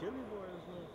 kill you boys, man.